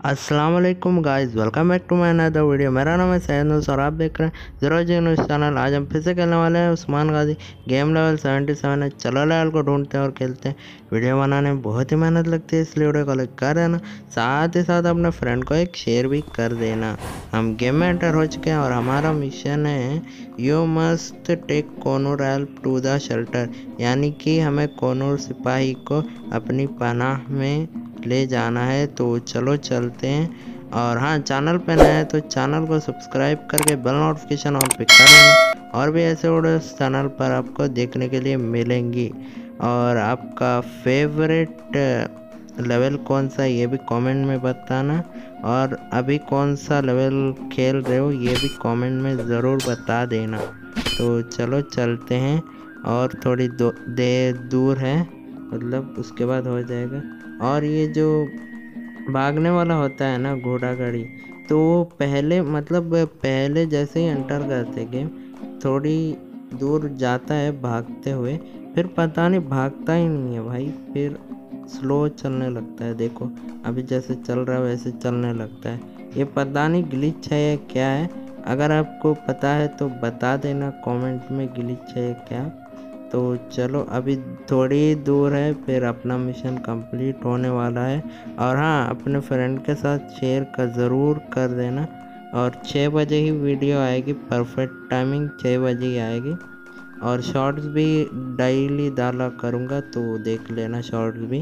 अस्सलाम वालेकुम guys welcome back to my another video मेरा नाम है सैयद नूस और आप देख रहे हैं ज़ीरो जी न्यूज़ चैनल आज हम फिर से खेलने वाले हैं उस्मान गाजी गेम लेवल 77 है। चलो लेवल को ढूंढते हैं और खेलते हैं। वीडियो बनाने में बहुत ही मेहनत लगती है, इसलिए वीडियो को लाइक कर देना। साथ ही साथ अपने फ्रेंड को एक शेयर भी कर देना। हम गेम में एंटर हो चुके हैं और हमारा मिशन है यू मस्ट टेक कोनूर हेल्प टू द शेल्टर यानी कि हमें कोनूर सिपाही को अपनी पनाह में ले जाना है तो चलो चलते हैं। और हाँ चैनल पे नए हैं तो चैनल को सब्सक्राइब करके बेल नोटिफिकेशन ऑन पे कर देना और भी ऐसे वीडियोस चैनल पर आपको देखने के लिए मिलेंगी। और आपका फेवरेट लेवल कौन सा ये भी कमेंट में बताना। और अभी कौन सा लेवल खेल रहे हो, ये भी कमेंट में ज़रूर बता देना। तो चलो चलते हैं, और थोड़ी देर दूर है। मतलब उसके बाद हो जाएगा। और ये जो भागने वाला होता है ना घोड़ा गाड़ी तो वो पहले मतलब पहले जैसे ही एंटर करते गेम थोड़ी दूर जाता है भागते हुए, फिर पता नहीं भागता ही नहीं है भाई, फिर स्लो चलने लगता है। देखो, अभी जैसे चल रहा है, वैसे चलने लगता है। ये पता नहीं ग्लिच है या क्या है। अगर आपको पता है तो बता देना कमेंट में ग्लिच है क्या। तो चलो, अभी थोड़ी दूर है, फिर अपना मिशन कंप्लीट होने वाला है। और हाँ अपने फ्रेंड के साथ शेयर कर, ज़रूर कर देना। और छः बजे ही वीडियो आएगी परफेक्ट टाइमिंग छः बजे ही आएगी। और शॉर्ट्स भी डेली डाला करूँगा तो देख लेना शॉर्ट्स भी।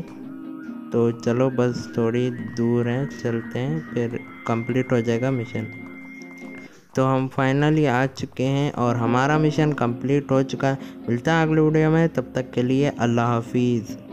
तो चलो, बस थोड़ी दूर है, चलते हैं, फिर कंप्लीट हो जाएगा मिशन तो हम फाइनली आ चुके हैं और हमारा मिशन कंप्लीट हो चुका है। मिलता है अगले वीडियो में, तब तक के लिए अल्लाह हाफिज़।